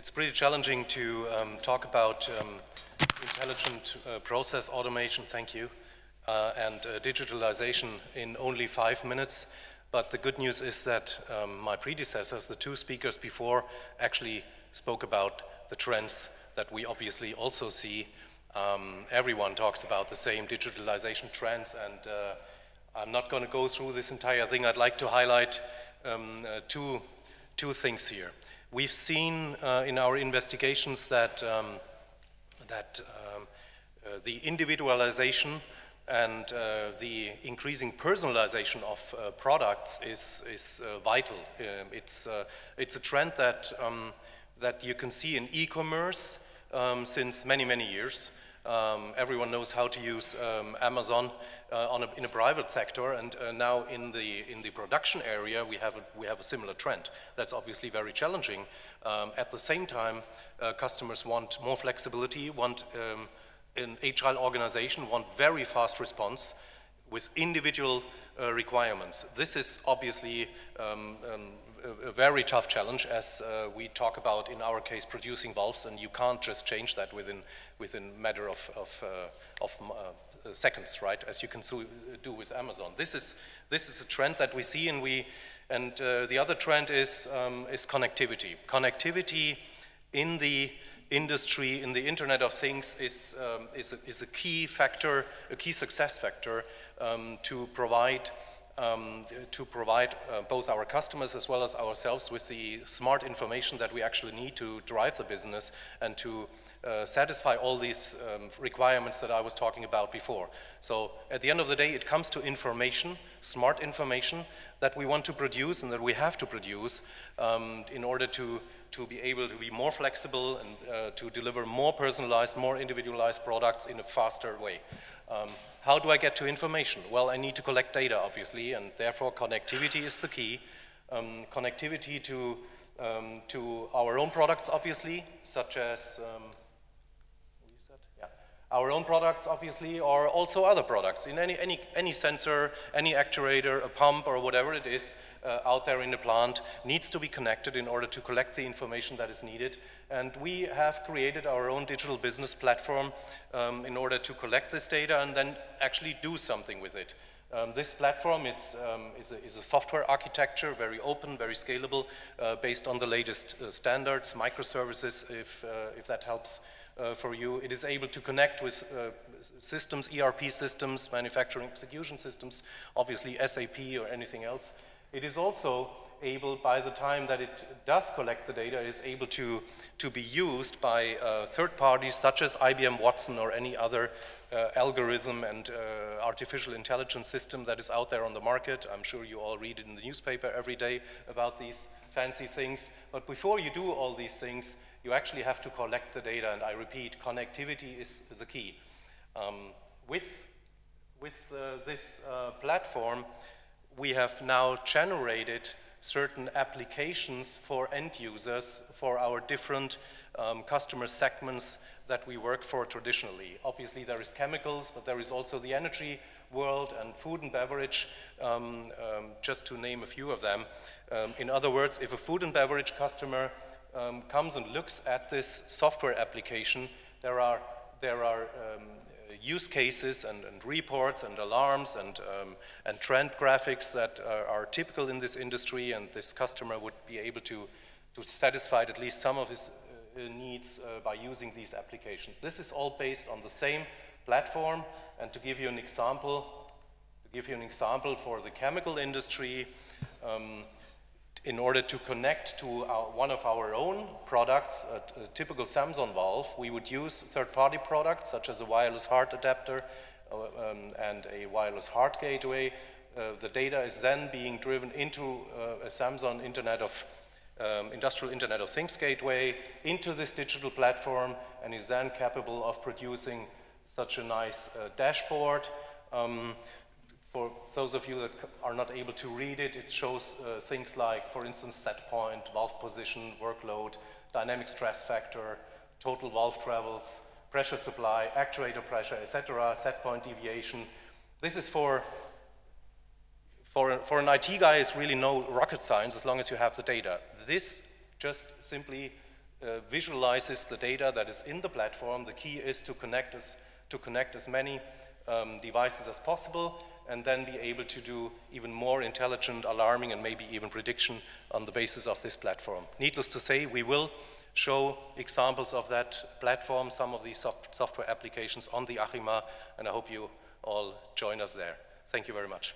it's pretty challenging to um, talk about um, intelligent uh, process automation, thank you, uh, and uh, digitalization in only five minutes. But the good news is that um, my predecessors, the two speakers before, actually spoke about the trends that we obviously also see. Um, everyone talks about the same digitalization trends, and uh, I'm not going to go through this entire thing. I'd like to highlight um, uh, two, two things here. We've seen uh, in our investigations that, um, that um, uh, the individualization and uh, the increasing personalization of uh, products is, is uh, vital. Um, it's, uh, it's a trend that, um, that you can see in e-commerce um, since many, many years. Um, everyone knows how to use um, Amazon uh, a, in a private sector, and uh, now in the in the production area, we have a, we have a similar trend. That's obviously very challenging. Um, at the same time, customers want more flexibility, want an agile organization want very fast response with individual uh, requirements. This is obviously um, um, very tough challenge as uh, we talk about in our case producing valves and you can't just change that within within matter of, of, uh, of uh, seconds, right, as you can do with Amazon. This is, this is a trend that we see and we, and uh, the other trend is, um, is connectivity. Connectivity in the industry in the Internet of Things is, um, is, a, is, a, key factor, a key success factor um, to provide um, to provide uh, both our customers as well as ourselves with the smart information that we actually need to drive the business and to uh, satisfy all these um, requirements that I was talking about before. So at the end of the day, it comes to information, smart information that we want to produce and that we have to produce um, in order to to be able to be more flexible and uh, to deliver more personalized, more individualized products in a faster way. Um, how do I get to information? Well, I need to collect data, obviously, and therefore connectivity is the key. Um, connectivity to, um, to our own products, obviously, such as um, our own products, obviously, or also other products in any, any, any sensor, any actuator, a pump, or whatever it is uh, out there in the plant needs to be connected in order to collect the information that is needed. And we have created our own digital business platform um, in order to collect this data and then actually do something with it. Um, this platform is, um, is, a, is, a, software architecture, very open, very scalable, uh, based on the latest uh, standards, microservices, if, uh, if that helps uh, for you. It is able to connect with uh, systems, ERP systems, manufacturing execution systems, obviously SAP or anything else. It is also able, by the time that it does collect the data, is able to, to be used by uh, third parties such as IBM Watson or any other uh, algorithm and uh, artificial intelligence system that is out there on the market. I'm sure you all read it in the newspaper every day about these fancy things. But before you do all these things, you actually have to collect the data, and I repeat, connectivity is the key. Um, with with uh, this uh, platform, we have now generated certain applications for end users for our different um, customer segments that we work for traditionally. Obviously there is chemicals, but there is also the energy world and food and beverage, um, um, just to name a few of them. Um, in other words, if a food and beverage customer um, comes and looks at this software application, there are, there are um, use cases and, and, reports and alarms and, um, and trend graphics that are, are, typical in this industry and this customer would be able to, to satisfy at least some of his uh, needs uh, by using these applications. This is all based on the same platform and to give you an example, to give you an example for the chemical industry, um, in order to connect to our, one of our own products, a, a, typical Samson valve, we would use third-party products such as a wireless HART adapter uh, um, and a wireless HART gateway. Uh, the data is then being driven into uh, a Samson Internet of um, Industrial Internet of Things gateway into this digital platform and is then capable of producing such a nice uh, dashboard. Um, those of you that are not able to read it, it shows uh, things like, for instance, set point, valve position, workload, dynamic stress factor, total valve travels, pressure supply, actuator pressure, etc., set point deviation. This is for, for, for an IT guy, is really no rocket science as long as you have the data. This just simply uh, visualizes the data that is in the platform. The key is to connect as, to connect as many um, devices as possible and then be able to do even more intelligent alarming and maybe even prediction on the basis of this platform. Needless to say, we will show examples of that platform, some of these soft software applications on the ACHEMA, and I hope you all join us there. Thank you very much.